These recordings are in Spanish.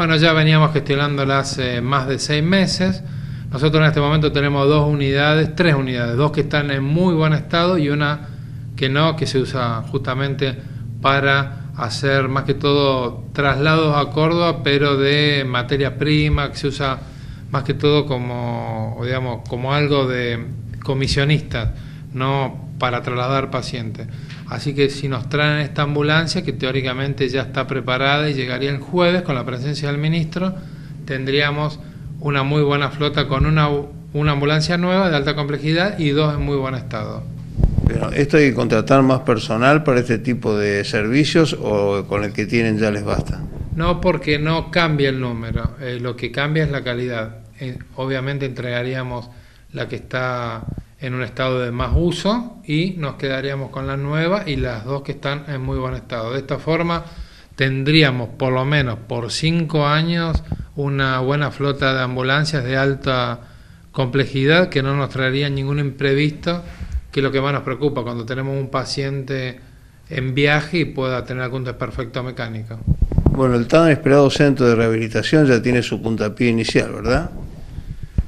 Bueno, ya veníamos gestionándola hace más de seis meses. Nosotros en este momento tenemos dos unidades, tres unidades, dos que están en muy buen estado y una que no, que se usa justamente para hacer más que todo traslados a Córdoba, pero de materia prima, que se usa más que todo como, digamos, como algo de comisionistas, no para trasladar pacientes. Así que si nos traen esta ambulancia, que teóricamente ya está preparada y llegaría el jueves con la presencia del ministro, tendríamos una muy buena flota con una, una ambulancia nueva de alta complejidad y dos en muy buen estado. Pero esto hay que contratar más personal para este tipo de servicios o con el que tienen ya les basta. No, porque no cambia el número, eh, lo que cambia es la calidad. Eh, obviamente entregaríamos la que está en un estado de más uso y nos quedaríamos con la nueva y las dos que están en muy buen estado. De esta forma tendríamos por lo menos por cinco años una buena flota de ambulancias de alta complejidad que no nos traería ningún imprevisto, que es lo que más nos preocupa cuando tenemos un paciente en viaje y pueda tener algún desperfecto mecánico. Bueno, el tan esperado centro de rehabilitación ya tiene su puntapié inicial, ¿verdad?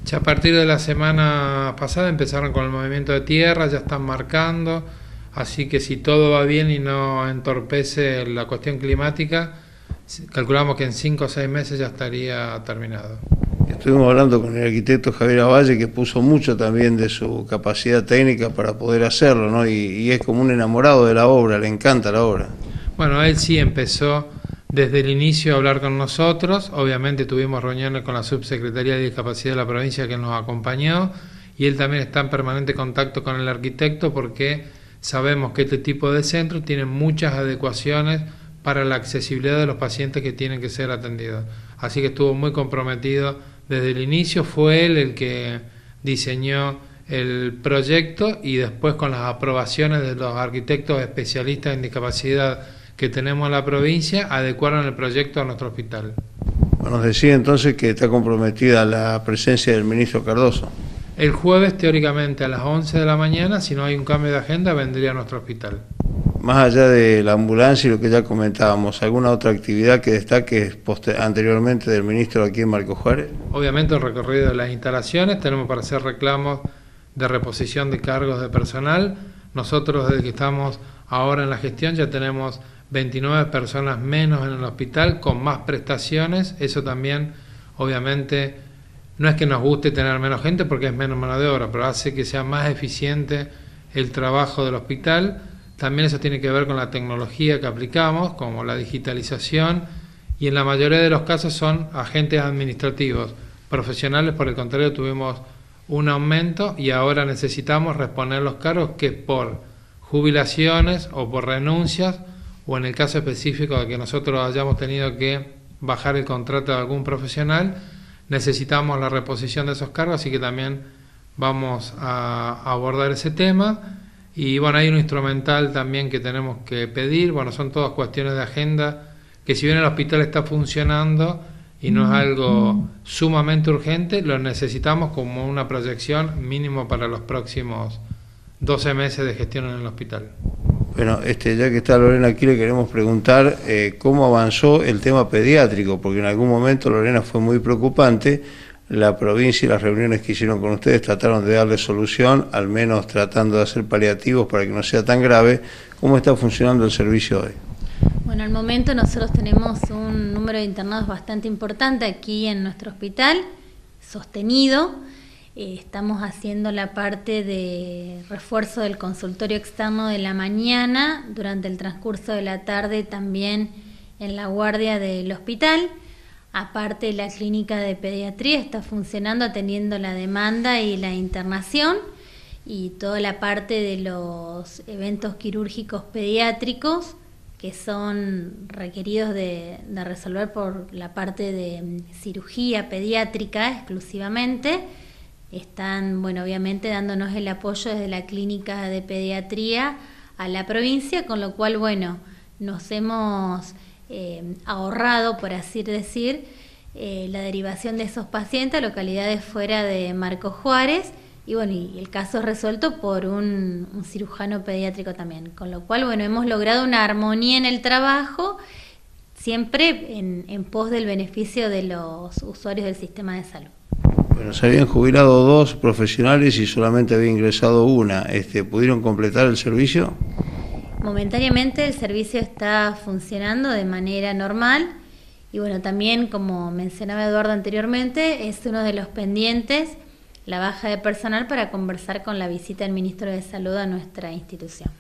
Ya a partir de la semana pasada empezaron con el movimiento de tierra, ya están marcando, así que si todo va bien y no entorpece la cuestión climática, calculamos que en cinco o seis meses ya estaría terminado. Estuvimos hablando con el arquitecto Javier Avalle, que puso mucho también de su capacidad técnica para poder hacerlo, ¿no? Y, y es como un enamorado de la obra, le encanta la obra. Bueno, él sí empezó desde el inicio hablar con nosotros. Obviamente tuvimos reuniones con la Subsecretaría de Discapacidad de la provincia que nos acompañó y él también está en permanente contacto con el arquitecto porque sabemos que este tipo de centros tienen muchas adecuaciones para la accesibilidad de los pacientes que tienen que ser atendidos. Así que estuvo muy comprometido desde el inicio, fue él el que diseñó el proyecto y después con las aprobaciones de los arquitectos especialistas en discapacidad que tenemos en la provincia adecuaron el proyecto a nuestro hospital. Nos decía entonces que está comprometida la presencia del ministro Cardoso. El jueves, teóricamente, a las 11 de la mañana, si no hay un cambio de agenda, vendría a nuestro hospital. Más allá de la ambulancia y lo que ya comentábamos, ¿alguna otra actividad que destaque anteriormente del ministro aquí en Marco Juárez? Obviamente el recorrido de las instalaciones, tenemos para hacer reclamos de reposición de cargos de personal. Nosotros desde que estamos ahora en la gestión ya tenemos 29 personas menos en el hospital con más prestaciones. Eso también, obviamente, no es que nos guste tener menos gente porque es menos mano de obra, pero hace que sea más eficiente el trabajo del hospital. También eso tiene que ver con la tecnología que aplicamos, como la digitalización, y en la mayoría de los casos son agentes administrativos. Profesionales, por el contrario, tuvimos un aumento y ahora necesitamos responder los cargos que por jubilaciones o por renuncias o en el caso específico de que nosotros hayamos tenido que bajar el contrato de algún profesional, necesitamos la reposición de esos cargos, así que también vamos a abordar ese tema. Y bueno, hay un instrumental también que tenemos que pedir, bueno, son todas cuestiones de agenda, que si bien el hospital está funcionando y no es algo sumamente urgente, lo necesitamos como una proyección mínimo para los próximos 12 meses de gestión en el hospital. Bueno, este, ya que está Lorena aquí, le queremos preguntar eh, cómo avanzó el tema pediátrico, porque en algún momento Lorena fue muy preocupante. La provincia y las reuniones que hicieron con ustedes trataron de darle solución, al menos tratando de hacer paliativos para que no sea tan grave. ¿Cómo está funcionando el servicio hoy? Bueno, al momento nosotros tenemos un número de internados bastante importante aquí en nuestro hospital, sostenido. Eh, estamos haciendo la parte de refuerzo del consultorio externo de la mañana, durante el transcurso de la tarde también en la guardia del hospital. Aparte, la clínica de pediatría está funcionando atendiendo la demanda y la internación y toda la parte de los eventos quirúrgicos pediátricos que son requeridos de, de resolver por la parte de cirugía pediátrica exclusivamente están, bueno, obviamente dándonos el apoyo desde la clínica de pediatría a la provincia, con lo cual, bueno, nos hemos eh, ahorrado, por así decir, eh, la derivación de esos pacientes a localidades fuera de Marco Juárez y bueno, y el caso es resuelto por un, un, cirujano pediátrico también, con lo cual, bueno, hemos logrado una armonía en el trabajo siempre en, en pos del beneficio de los usuarios del sistema de salud. Bueno, se habían jubilado dos profesionales y solamente había ingresado una. Este, ¿Pudieron completar el servicio? Momentáneamente el servicio está funcionando de manera normal y bueno, también como mencionaba Eduardo anteriormente, es uno de los pendientes la baja de personal para conversar con la visita del ministro de Salud a nuestra institución.